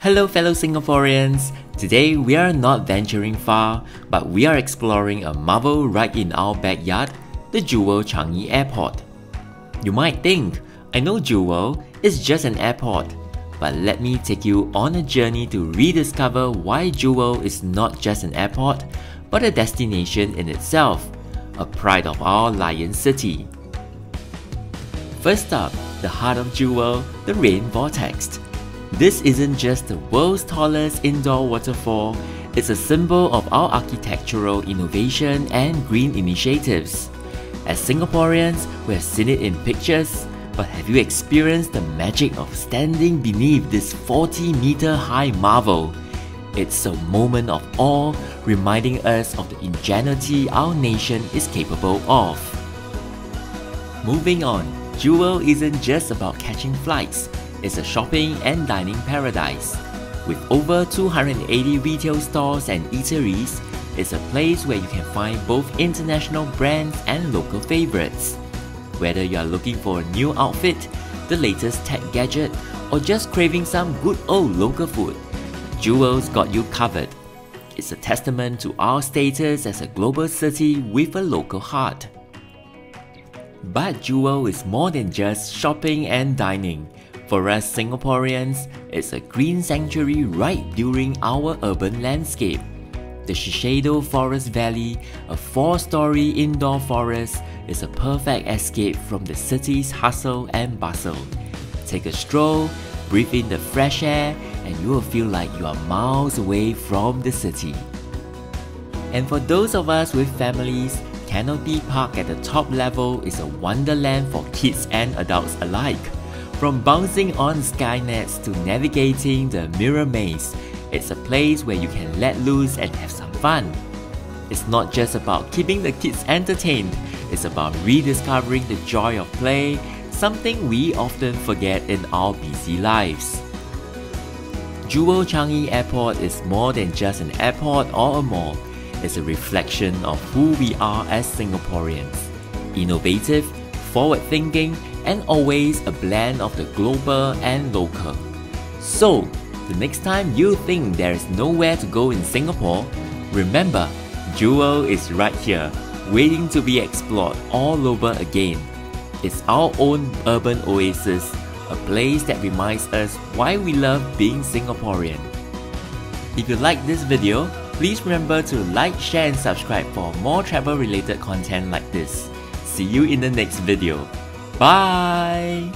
Hello fellow Singaporeans! Today we are not venturing far, but we are exploring a marvel right in our backyard, the Jewel Changi Airport. You might think, I know Jewel is just an airport, but let me take you on a journey to rediscover why Jewel is not just an airport, but a destination in itself, a pride of our Lion City. First up, the heart of Jewel, the Rain Vortex. This isn't just the world's tallest indoor waterfall, it's a symbol of our architectural innovation and green initiatives. As Singaporeans, we have seen it in pictures, but have you experienced the magic of standing beneath this 40 meter high marvel? It's a moment of awe, reminding us of the ingenuity our nation is capable of. Moving on, Jewel isn't just about catching flights, it's a shopping and dining paradise. With over 280 retail stores and eateries, it's a place where you can find both international brands and local favorites. Whether you are looking for a new outfit, the latest tech gadget, or just craving some good old local food, Jewel's got you covered. It's a testament to our status as a global city with a local heart. But Jewel is more than just shopping and dining. For us Singaporeans, it's a green sanctuary right during our urban landscape. The Shiseido Forest Valley, a four-story indoor forest, is a perfect escape from the city's hustle and bustle. Take a stroll, breathe in the fresh air, and you will feel like you are miles away from the city. And for those of us with families, Canopy Park at the top level is a wonderland for kids and adults alike. From bouncing on skynets to navigating the mirror maze, it's a place where you can let loose and have some fun. It's not just about keeping the kids entertained, it's about rediscovering the joy of play, something we often forget in our busy lives. Jewel Changi Airport is more than just an airport or a mall. It's a reflection of who we are as Singaporeans. Innovative, forward thinking, and always a blend of the global and local. So, the next time you think there is nowhere to go in Singapore, remember, Jewel is right here, waiting to be explored all over again. It's our own urban oasis, a place that reminds us why we love being Singaporean. If you like this video, please remember to like, share and subscribe for more travel related content like this. See you in the next video. Bye!